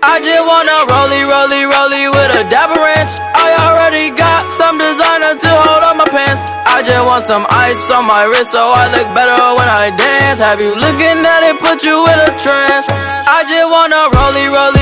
I just wanna rollie, rollie, rollie with a dapper ranch. I already got some designer to hold on my pants. I just want some ice on my wrist so I look better when I dance. Have you looking at it, put you in a trance. I just wanna rollie rollie.